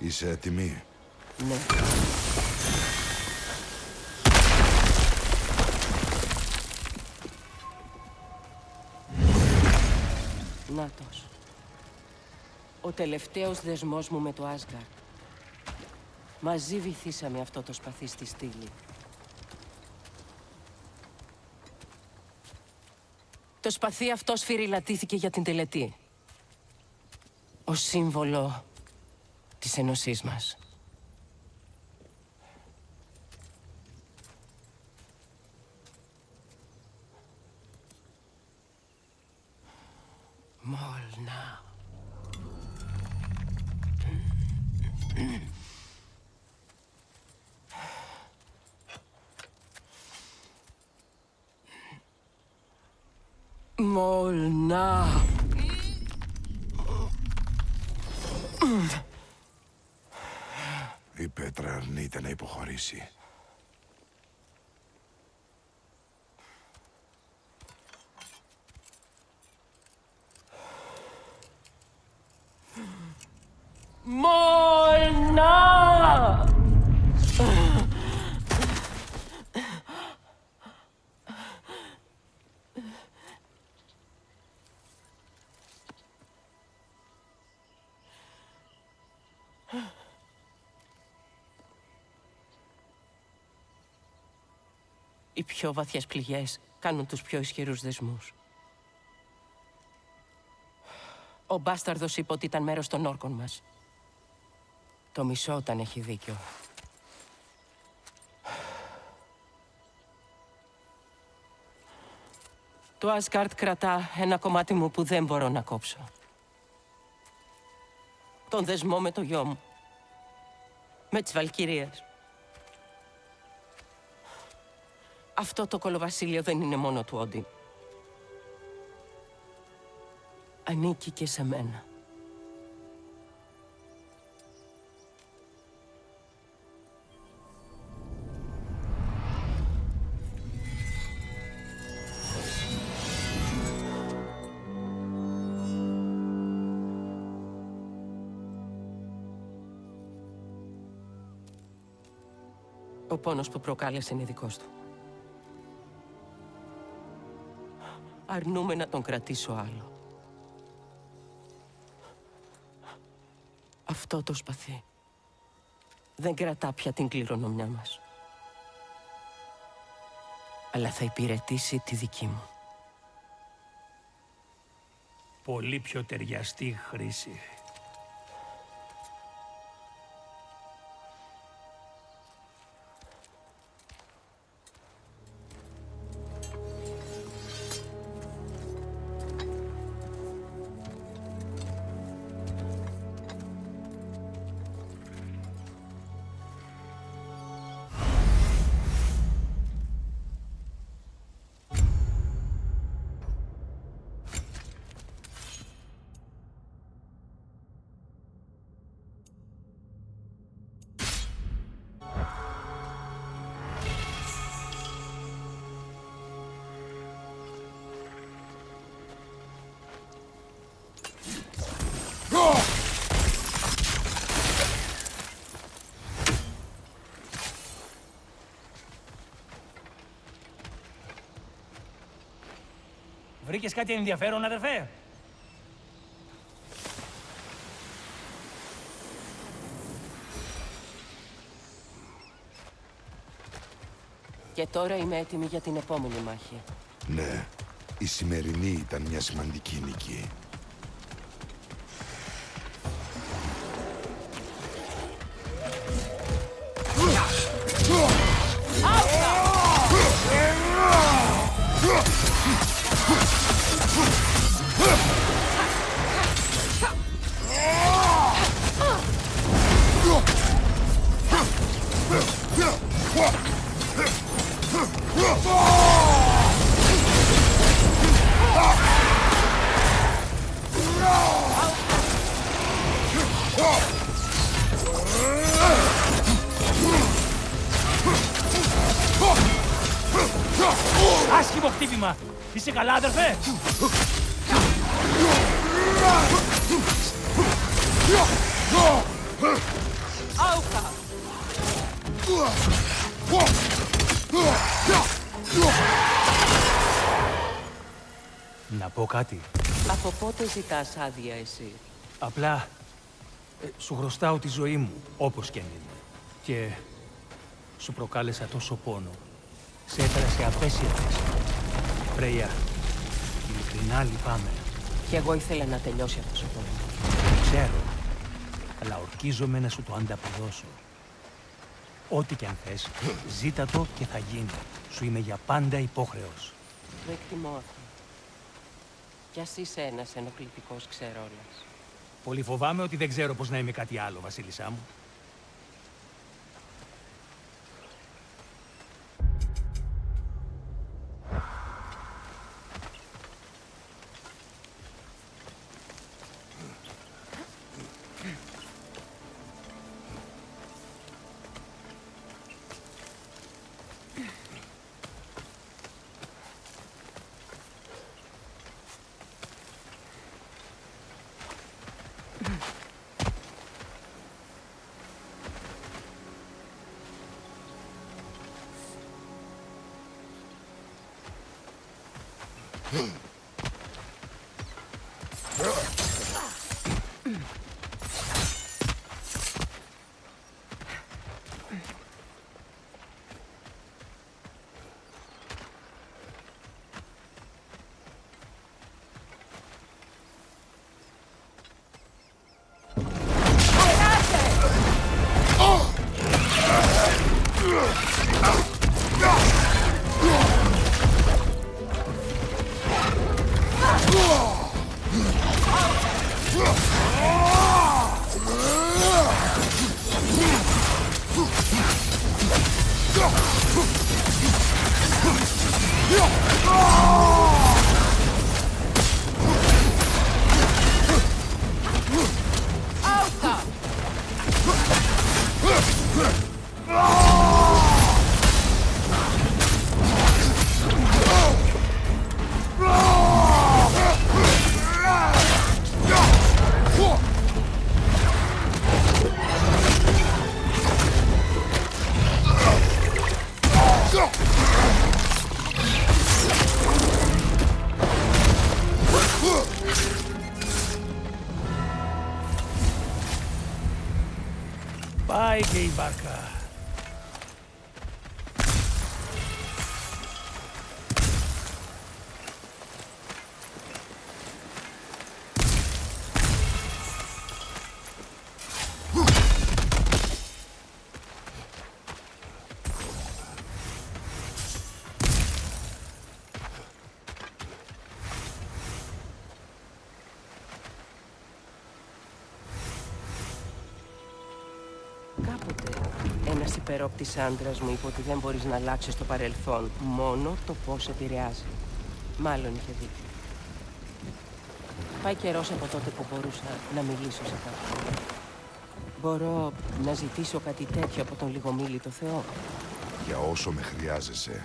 Είσαι έτοιμη; Ναι. Νάτος. Ο τελευταίος δεσμός μου με το Άσγκαρτ. Μαζί βυθίσαμε αυτό το σπαθί στη στήλη. Το σπαθί αυτό σφυριλατήθηκε για την τελετή. Ο σύμβολο Ti no sismas. Molna. Molna. Η πέτρα αρνείται να υποχωρήσει. Οι πιο βαθιές πληγές κάνουν τους πιο ισχυρούς δεσμούς. Ο μπάσταρδος είπε ότι ήταν μέρος των όρκων μας. Το μισό όταν έχει δίκιο. Το Ασκάρτ κρατά ένα κομμάτι μου που δεν μπορώ να κόψω. Τον δεσμό με το γιο μου. Με τις Βαλκυρίες. Αυτό το κολοβασίλειο δεν είναι μόνο του Όντιν. Ανήκει και σε μένα. Ο πόνος που προκάλεσε είναι δικός του. Αρνούμε να τον κρατήσω άλλο. Αυτό το σπαθί δεν κρατά πια την κληρονομιά μας. Αλλά θα υπηρετήσει τη δική μου. Πολύ πιο ταιριαστή χρήση. Βρήκες κάτι ενδιαφέρον, αδερφέ; Και τώρα είμαι έτοιμη για την επόμενη μάχη. Ναι, η σημερινή ήταν μια σημαντική νίκη. Oh! Είσαι καλά, αδερφέ! Άουκα! Να πω κάτι. Από πότε ζητάς άδεια εσύ; Απλά ε, σου χρωστάω τη ζωή μου, όπως και αν είναι. Και σου προκάλεσα τόσο πόνο. Σε έφερα σε απέσια θέση. Φρέια, ειλικρινά λυπάμαι. Κι εγώ ήθελα να τελειώσει αυτός ο πόλεμος. Ξέρω, αλλά ορκίζομαι να σου το ανταποδώσω. Ό,τι και αν θες, ζήτα το και θα γίνει. Σου είμαι για πάντα υπόχρεος. Το εκτιμώ αυτό. Κι ας είσαι ένας ενοχλητικός ξερόλας. Πολύ φοβάμαι ότι δεν ξέρω πώς να είμαι κάτι άλλο, Βασίλισσά μου. Πάει και η βάρκα. Κάποτε ένας υπερόπτης άντρας μου είπε ότι δεν μπορείς να αλλάξεις το παρελθόν, μόνο το πώς επηρεάζει. Μάλλον είχε δίκιο. Πάει καιρός από τότε που μπορούσα να μιλήσω σε κάποιον. Μπορώ να ζητήσω κάτι τέτοιο από τον λιγομίλητο Θεό. Για όσο με χρειάζεσαι.